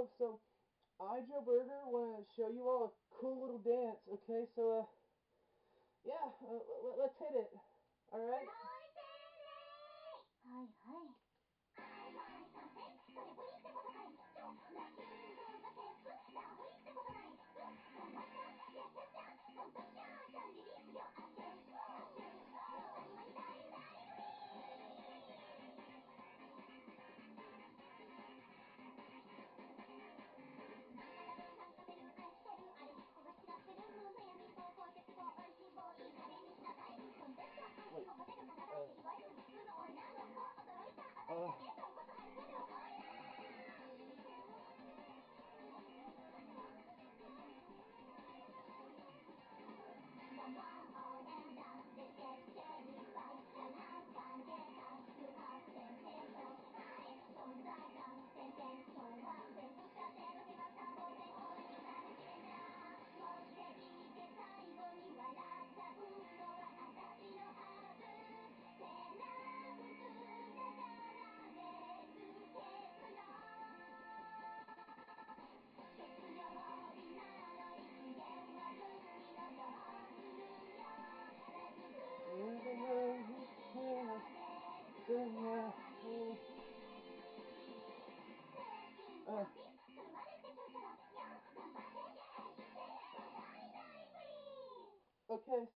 Yo, so I, Joe Burger, want to show you all a cool little dance. Okay, so uh, yeah, uh, let, let's hit it. All oh, okay.